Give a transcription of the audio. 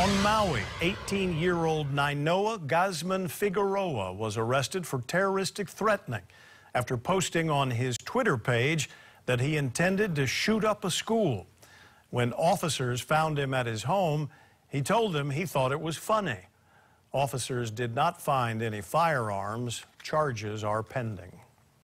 On Maui, 18-year-old Nainoa Guzman Figueroa was arrested for terroristic threatening after posting on his Twitter page that he intended to shoot up a school. When officers found him at his home, he told them he thought it was funny. Officers did not find any firearms. Charges are pending.